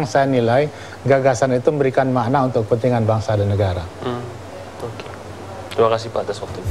yang saya nilai gagasan itu memberikan makna untuk kepentingan bangsa dan negara. Hmm. Okay. Terima kasih Pak atas waktunya.